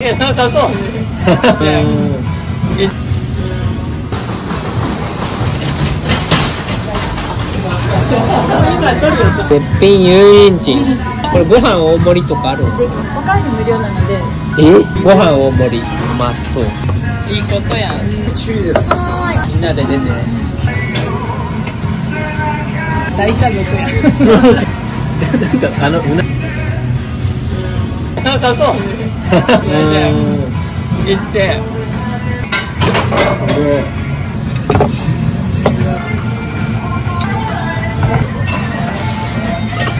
え、なん。かそう。絶品油淋鶏。これご飯大盛りとかあるん。ですかおかわり無料なのでえご飯大盛り。うまそう。いいことやん。みん。なで出て。大家族やなん。か、あの、うな。なん。かそう。行って。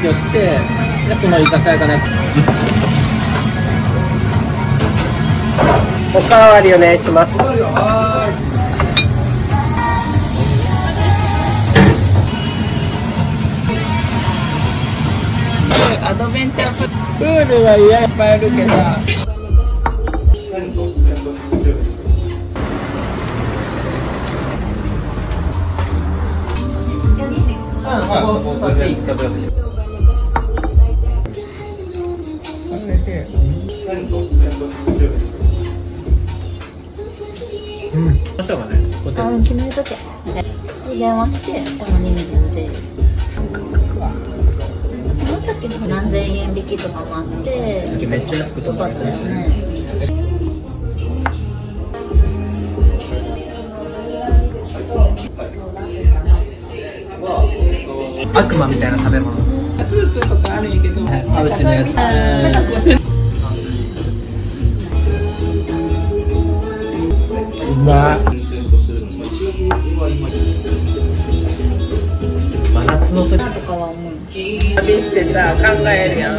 寄って、でその居酒屋かな。おかわりお願いします。アドベンチャープールはいっぱいあるけどさ。うん。どうしようかね。ホテルあ決めとけ電話してこの人数でその時何千円引きとかもあってめっちゃ安く泊まるよかったよね悪魔みたいな食べ物。スープとかあるんやけど。あ、うちのやつ。なんかこう。うまい。真夏の時とかは思う旅してさ考えるやん